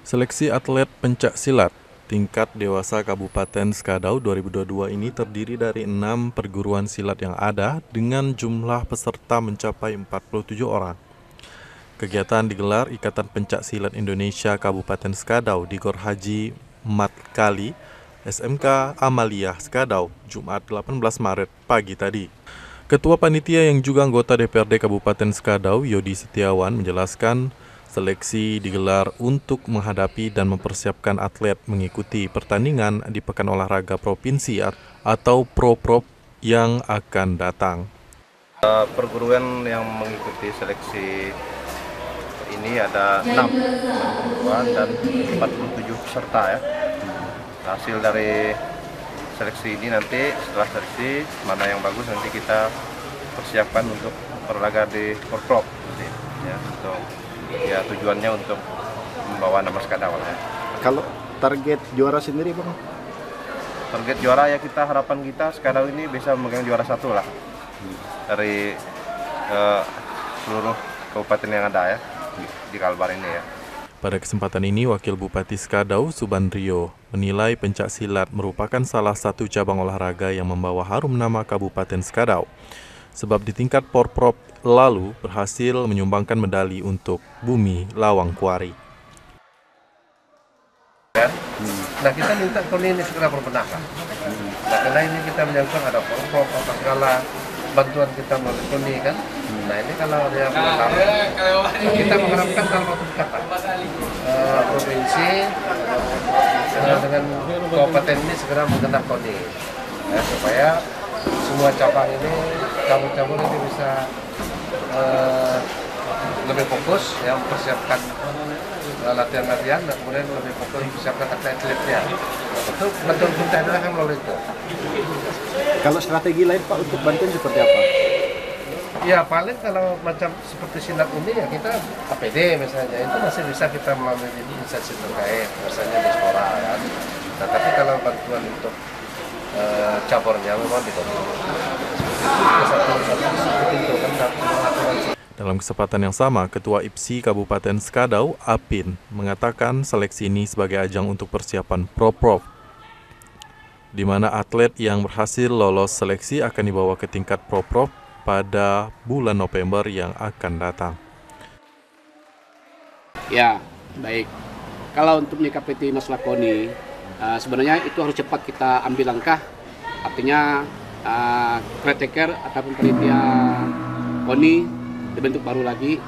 Seleksi atlet pencak silat tingkat dewasa Kabupaten Skadau 2022 ini terdiri dari enam perguruan silat yang ada dengan jumlah peserta mencapai 47 orang. Kegiatan digelar Ikatan Pencak Silat Indonesia Kabupaten Skadau di Gor Haji Mat Kali, SMK Amalia Skadau, Jumat 18 Maret pagi tadi. Ketua Panitia yang juga anggota DPRD Kabupaten Skadau, Yodi Setiawan, menjelaskan Seleksi digelar untuk menghadapi dan mempersiapkan atlet mengikuti pertandingan di Pekan Olahraga Provinsi atau Proprop yang akan datang. Perguruan yang mengikuti seleksi ini ada 6 perguruan dan 47 peserta ya. Hasil dari seleksi ini nanti setelah seleksi mana yang bagus nanti kita persiapkan untuk berlaga di Proprop ya untuk ya tujuannya untuk membawa nama Skadawal ya. Kalau target juara sendiri bang? Target juara ya kita harapan kita sekarang ini bisa memegang juara satu lah dari uh, seluruh kabupaten yang ada ya di, di Kalbar ini ya. Pada kesempatan ini, Wakil Bupati Skadau, Subandrio, menilai pencak silat merupakan salah satu cabang olahraga yang membawa harum nama Kabupaten Skadau sebab di tingkat Porprov lalu berhasil menyumbangkan medali untuk Bumi Lawang Kuari. Nah kita minta KONI ini segera berbenahkan. Nah karena ini kita menyangkut ada Porprov, apa segala bantuan kita melalui KONI kan. Nah ini kalau dia benar, kita mengharapkan dalam waktu dekat uh, provinsi uh, dengan kabupaten ini segera menggenap KONI ya, supaya semua cabang ini cabang-cabang ini bisa uh, lebih fokus ya mempersiapkan uh, latihan-latihan dan kemudian lebih fokus mempersiapkan atlet-atletnya itu bantuan kita adalah kan melalui itu kalau strategi lain Pak untuk bantuan seperti apa? Ya paling kalau macam seperti silat ini ya kita APD misalnya itu masih bisa kita melalui instansi terkait misalnya di sekolah ya. Nah tapi kalau bantuan untuk uh, cabornya memang di dalam kesempatan yang sama, Ketua IPSI Kabupaten Skadau, Apin, mengatakan seleksi ini sebagai ajang untuk persiapan Pro-Prof, di mana atlet yang berhasil lolos seleksi akan dibawa ke tingkat Pro-Prof pada bulan November yang akan datang. Ya, baik. Kalau untuk menyikapi timnas lakoni, uh, sebenarnya itu harus cepat kita ambil langkah. Artinya uh, caretaker ataupun panitia KONI dibentuk baru lagi.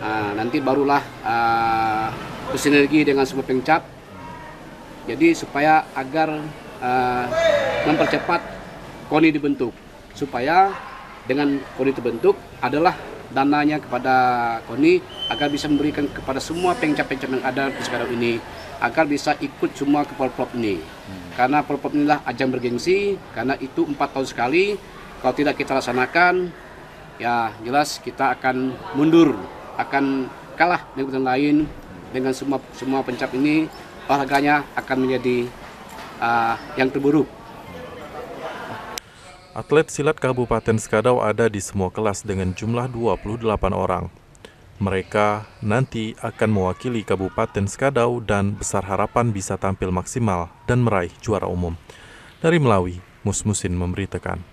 Uh, nanti barulah uh, bersinergi dengan semua pengcap. Jadi supaya agar uh, mempercepat KONI dibentuk. Supaya dengan KONI terbentuk adalah dananya kepada KONI agar bisa memberikan kepada semua pengcap-pengcap yang ada di sekarang ini agar bisa ikut semua ke Polprop ini. Hmm. Karena Polprop inilah ajang bergengsi, karena itu empat tahun sekali. Kalau tidak kita laksanakan, ya jelas kita akan mundur, akan kalah dengan lain dengan semua semua pencap ini olahraganya akan menjadi uh, yang terburuk. Atlet silat Kabupaten Skadau ada di semua kelas dengan jumlah 28 orang. Mereka nanti akan mewakili Kabupaten Skadau dan besar harapan bisa tampil maksimal dan meraih juara umum. Dari Melawi, Musmusin memberitakan.